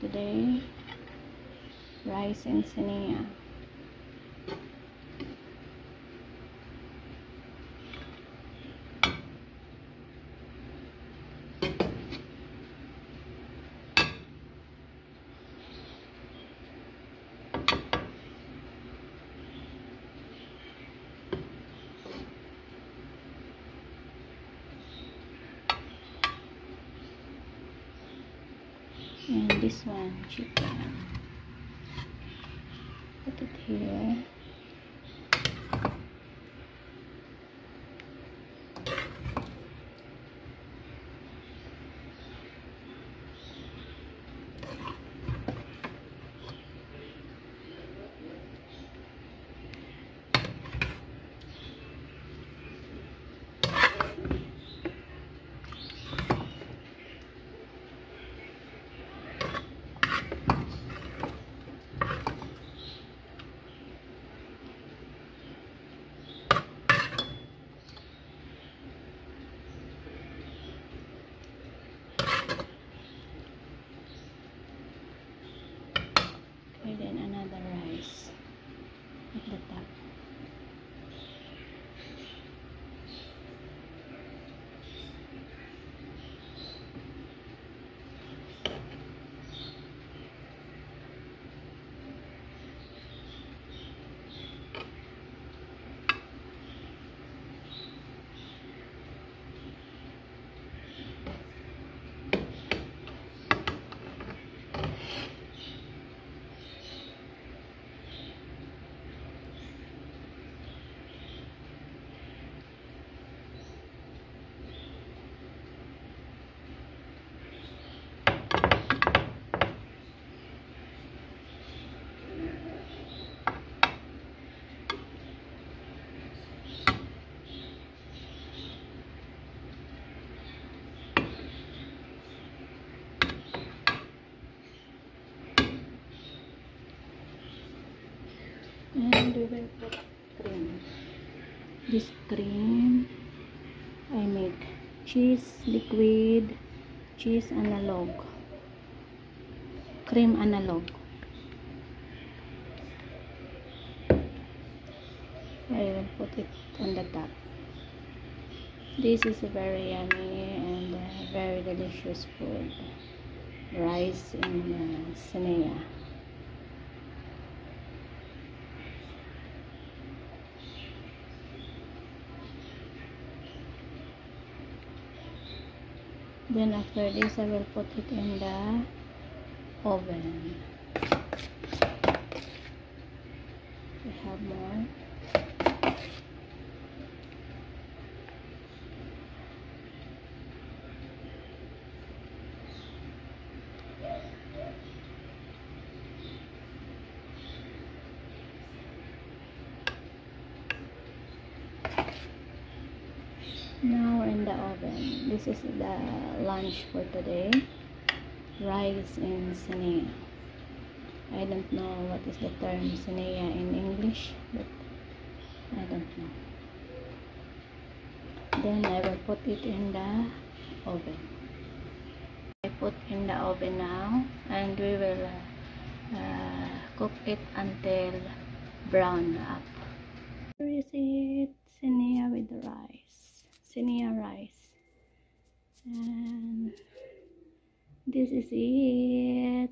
today rice and seniya and this one chicken put it here And we will cream. This cream, I make cheese liquid, cheese analog, cream analog. I will put it on the top. This is a very yummy and uh, very delicious food. Rice and uh, Sinea. Then after this, I will put it in the oven. We have more. now in the oven this is the lunch for today rice in seniya I don't know what is the term seniya in English but I don't know then I will put it in the oven I put in the oven now and we will uh, uh, cook it until brown up here is it seniya with rice Seniya rice and this is it